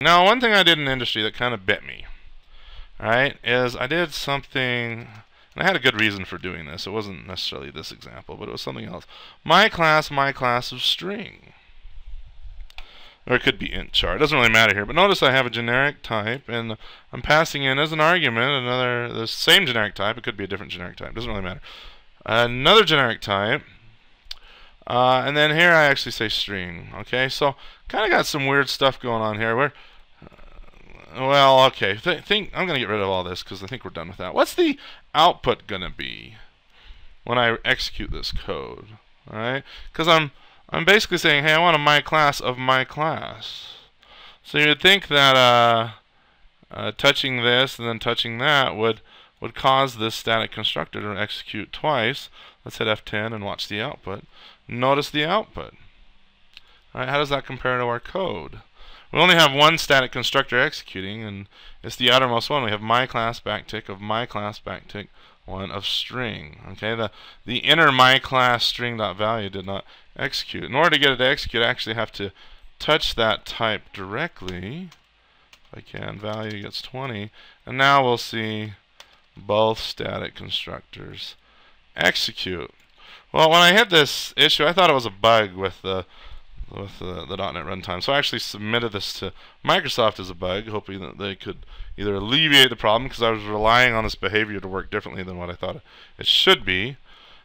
Now, one thing I did in industry that kind of bit me, right, is I did something, and I had a good reason for doing this. It wasn't necessarily this example, but it was something else. My class, my class of string. Or it could be int char. It doesn't really matter here. But notice I have a generic type, and I'm passing in as an argument another the same generic type. It could be a different generic type. It doesn't really matter. Another generic type. Uh, and then here I actually say string. Okay, so kind of got some weird stuff going on here. Where, uh, well, okay, Th think I'm going to get rid of all this because I think we're done with that. What's the output going to be when I execute this code? All right, because I'm I'm basically saying, hey, I want a my class of my class. So you'd think that uh, uh, touching this and then touching that would would cause this static constructor to execute twice. Let's hit F10 and watch the output. Notice the output. All right, how does that compare to our code? We only have one static constructor executing, and it's the outermost one. We have my class backtick of my class backtick one of string. Okay, the the inner my class string dot value did not execute. In order to get it to execute, I actually have to touch that type directly. If I can, value gets 20, and now we'll see both static constructors execute. Well, when I hit this issue, I thought it was a bug with the with the, the .NET runtime. So I actually submitted this to Microsoft as a bug, hoping that they could either alleviate the problem, because I was relying on this behavior to work differently than what I thought it should be.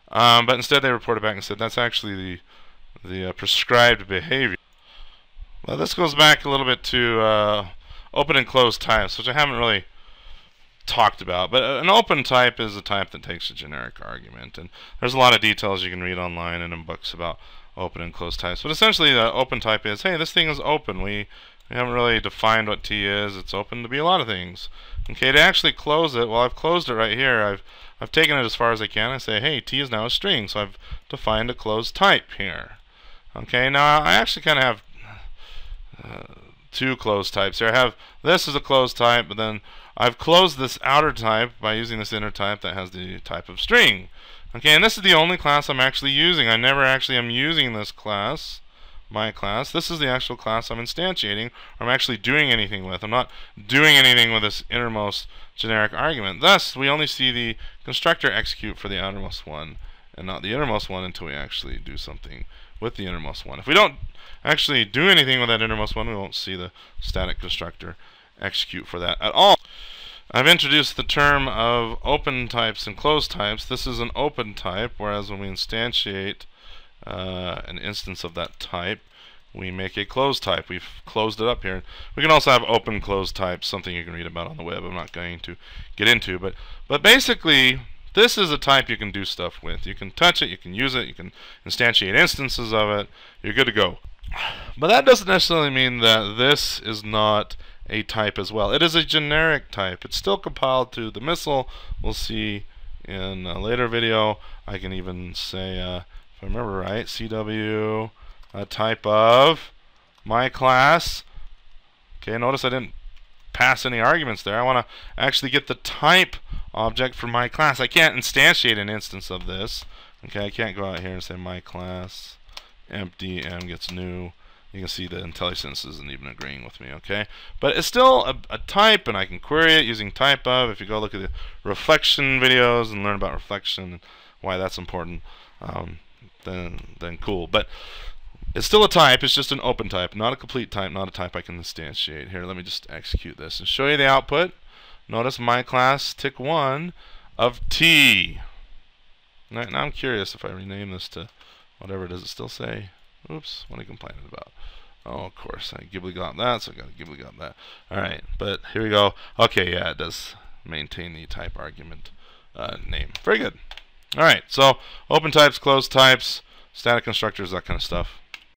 Um, but instead they reported back and said that's actually the, the uh, prescribed behavior. Well, this goes back a little bit to uh, open and close types, which I haven't really talked about. But an open type is a type that takes a generic argument. And there's a lot of details you can read online and in books about open and closed types. But essentially the open type is, hey, this thing is open. We, we haven't really defined what T is. It's open to be a lot of things. Okay, to actually close it, well, I've closed it right here. I've I've taken it as far as I can. I say, hey, T is now a string. So I've defined a closed type here. Okay, now I actually kind of have uh, two closed types here. I have this is a closed type, but then I've closed this outer type by using this inner type that has the type of string. Okay, and this is the only class I'm actually using. I never actually am using this class, my class. This is the actual class I'm instantiating, or I'm actually doing anything with. I'm not doing anything with this innermost generic argument. Thus, we only see the constructor execute for the outermost one, and not the innermost one until we actually do something with the innermost one. If we don't actually do anything with that innermost one, we won't see the static constructor execute for that at all. I've introduced the term of open types and closed types. This is an open type, whereas when we instantiate uh, an instance of that type, we make a closed type. We've closed it up here. We can also have open closed types, something you can read about on the web. I'm not going to get into, but but basically this is a type you can do stuff with. You can touch it, you can use it, you can instantiate instances of it. You're good to go. But that doesn't necessarily mean that this is not a type as well. It is a generic type. It's still compiled to the MSIL. We'll see in a later video. I can even say, uh, if I remember right, CW, a type of my class. Okay, notice I didn't pass any arguments there. I want to actually get the type object for my class. I can't instantiate an instance of this. Okay, I can't go out here and say my class empty m gets new. You can see the IntelliSense isn't even agreeing with me, okay? But it's still a, a, type, and I can query it using type of. If you go look at the reflection videos and learn about reflection and why that's important, um, then then cool. But it's still a type. It's just an open type, not a complete type, not a type I can instantiate. Here, let me just execute this and show you the output. Notice my class tick one of T. Now, now I'm curious if I rename this to whatever. Does it still say? Oops, what are you complaining about? Oh, of course, I Ghibli got that, so I got Ghibli got that. Alright, but here we go. Okay, yeah, it does maintain the type argument uh, name. Very good. Alright, so open types, closed types, static constructors, that kind of stuff.